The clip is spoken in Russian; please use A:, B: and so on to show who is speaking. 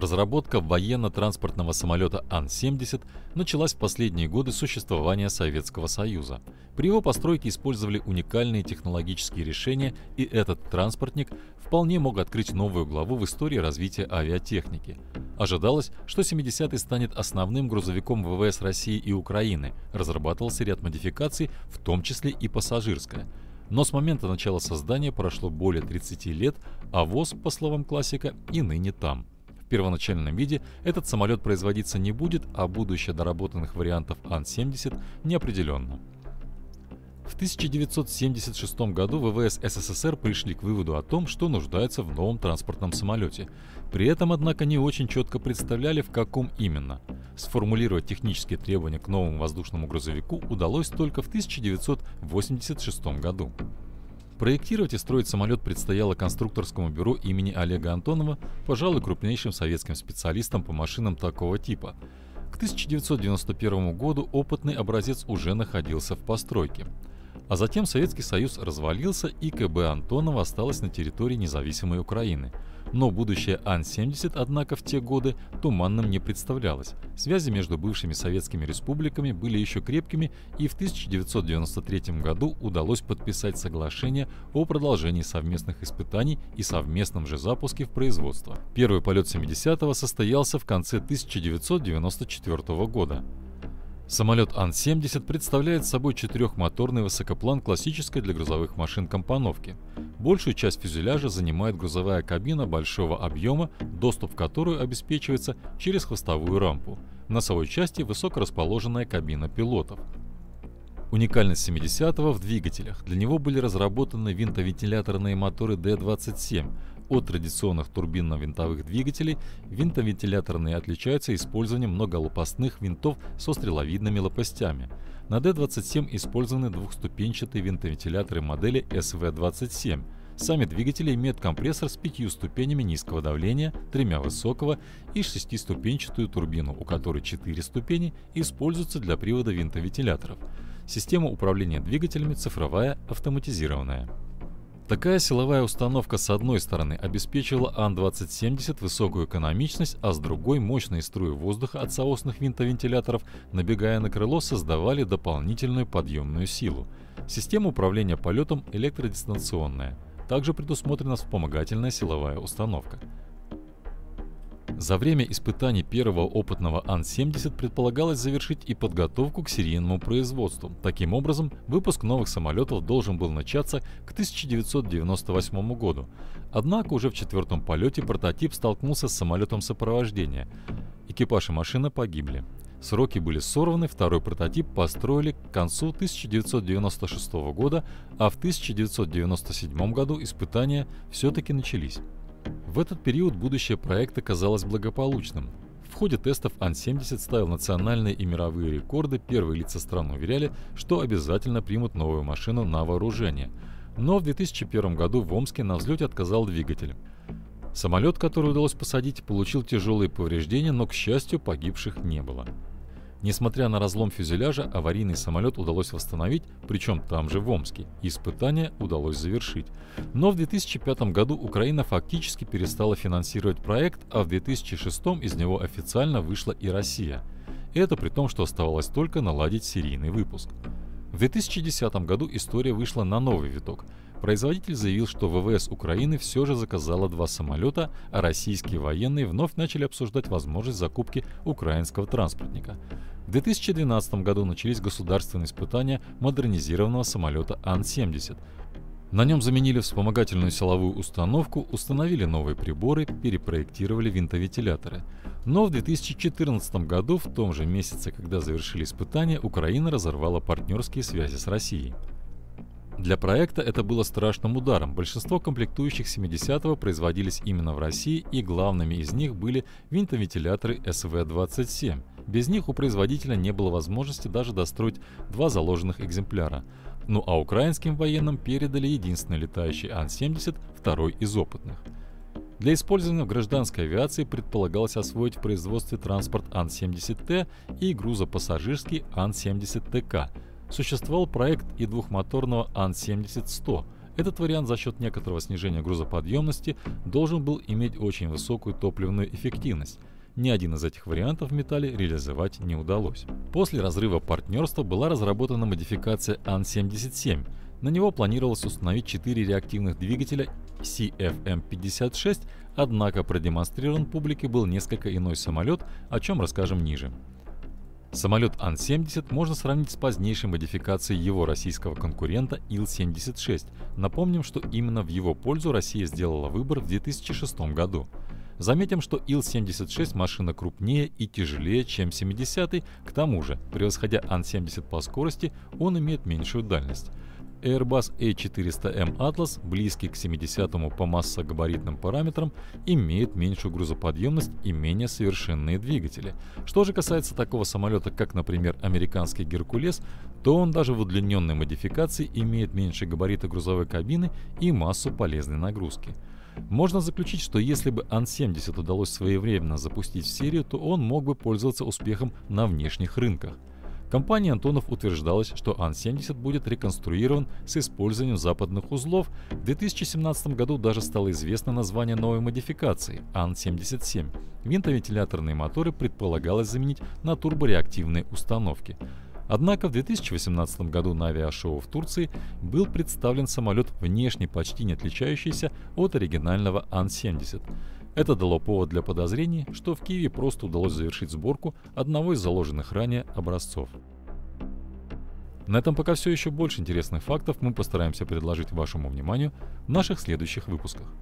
A: Разработка военно-транспортного самолета Ан-70 началась в последние годы существования Советского Союза. При его постройке использовали уникальные технологические решения, и этот транспортник вполне мог открыть новую главу в истории развития авиатехники. Ожидалось, что 70-й станет основным грузовиком ВВС России и Украины, разрабатывался ряд модификаций, в том числе и пассажирская. Но с момента начала создания прошло более 30 лет, а ВОЗ, по словам классика, и ныне там первоначальном виде этот самолет производиться не будет, а будущее доработанных вариантов Ан-70 неопределенно. В 1976 году ВВС СССР пришли к выводу о том, что нуждаются в новом транспортном самолете. При этом, однако, не очень четко представляли, в каком именно. Сформулировать технические требования к новому воздушному грузовику удалось только в 1986 году. Проектировать и строить самолет предстояло конструкторскому бюро имени Олега Антонова, пожалуй, крупнейшим советским специалистом по машинам такого типа. К 1991 году опытный образец уже находился в постройке. А затем Советский Союз развалился и КБ Антонова осталось на территории независимой Украины – но будущее Ан-70, однако, в те годы туманным не представлялось. Связи между бывшими советскими республиками были еще крепкими, и в 1993 году удалось подписать соглашение о продолжении совместных испытаний и совместном же запуске в производство. Первый полет 70-го состоялся в конце 1994 года. Самолет Ан-70 представляет собой четырехмоторный высокоплан классической для грузовых машин компоновки. Большую часть фюзеляжа занимает грузовая кабина большого объема, доступ в которую обеспечивается через хвостовую рампу. В носовой части высокорасположенная кабина пилотов. Уникальность 70-го в двигателях. Для него были разработаны винтовентиляторные моторы D27, от традиционных турбинно-винтовых двигателей винтовентиляторные отличаются использованием многолопастных винтов со стреловидными лопастями. На D27 использованы двухступенчатые винтовентиляторы модели SV27. Сами двигатели имеют компрессор с пятью ступенями низкого давления, тремя высокого и шестиступенчатую турбину, у которой четыре ступени используются для привода винтовентиляторов. Система управления двигателями цифровая, автоматизированная. Такая силовая установка с одной стороны обеспечивала Ан-2070 высокую экономичность, а с другой мощные струи воздуха от соосных винтовентиляторов, набегая на крыло, создавали дополнительную подъемную силу. Система управления полетом электродистанционная. Также предусмотрена вспомогательная силовая установка. За время испытаний первого опытного Ан-70 предполагалось завершить и подготовку к серийному производству. Таким образом, выпуск новых самолетов должен был начаться к 1998 году. Однако уже в четвертом полете прототип столкнулся с самолетом сопровождения. Экипаж и машина погибли. Сроки были сорваны, второй прототип построили к концу 1996 года, а в 1997 году испытания все-таки начались. В этот период будущее проекта казалось благополучным. В ходе тестов Ан-70 ставил национальные и мировые рекорды, первые лица стран уверяли, что обязательно примут новую машину на вооружение. Но в 2001 году в Омске на взлете отказал двигатель. Самолет, который удалось посадить, получил тяжелые повреждения, но, к счастью, погибших не было. Несмотря на разлом фюзеляжа, аварийный самолет удалось восстановить, причем там же в Омске, испытания удалось завершить. Но в 2005 году Украина фактически перестала финансировать проект, а в 2006 из него официально вышла и Россия. Это при том, что оставалось только наладить серийный выпуск. В 2010 году история вышла на новый виток. Производитель заявил, что ВВС Украины все же заказала два самолета, а российские военные вновь начали обсуждать возможность закупки украинского транспортника. В 2012 году начались государственные испытания модернизированного самолета Ан-70. На нем заменили вспомогательную силовую установку, установили новые приборы, перепроектировали винтовентиляторы. Но в 2014 году, в том же месяце, когда завершили испытания, Украина разорвала партнерские связи с Россией. Для проекта это было страшным ударом. Большинство комплектующих 70-го производились именно в России, и главными из них были винтовентиляторы СВ-27. Без них у производителя не было возможности даже достроить два заложенных экземпляра. Ну а украинским военным передали единственный летающий Ан-70, второй из опытных. Для использования в гражданской авиации предполагалось освоить в производстве транспорт Ан-70Т и грузопассажирский Ан-70ТК. Существовал проект и двухмоторного Ан-70-100. Этот вариант за счет некоторого снижения грузоподъемности должен был иметь очень высокую топливную эффективность. Ни один из этих вариантов в металле реализовать не удалось. После разрыва партнерства была разработана модификация Ан-77. На него планировалось установить 4 реактивных двигателя CFM-56, однако продемонстрирован публике был несколько иной самолет, о чем расскажем ниже. Самолет Ан-70 можно сравнить с позднейшей модификацией его российского конкурента Ил-76. Напомним, что именно в его пользу Россия сделала выбор в 2006 году. Заметим, что Ил-76 машина крупнее и тяжелее, чем 70-й, к тому же, превосходя Ан-70 по скорости, он имеет меньшую дальность. Airbus A400M Atlas, близкий к 70-му по массогабаритным параметрам, имеет меньшую грузоподъемность и менее совершенные двигатели. Что же касается такого самолета, как, например, американский Геркулес, то он даже в удлиненной модификации имеет меньше габариты грузовой кабины и массу полезной нагрузки. Можно заключить, что если бы Ан-70 удалось своевременно запустить в серию, то он мог бы пользоваться успехом на внешних рынках. Компания Антонов утверждалась, что Ан-70 будет реконструирован с использованием западных узлов. В 2017 году даже стало известно название новой модификации – Ан-77. Винтовентиляторные моторы предполагалось заменить на турбореактивные установки. Однако в 2018 году на авиашоу в Турции был представлен самолет внешне почти не отличающийся от оригинального Ан-70. Это дало повод для подозрений, что в Киеве просто удалось завершить сборку одного из заложенных ранее образцов. На этом пока все еще больше интересных фактов мы постараемся предложить вашему вниманию в наших следующих выпусках.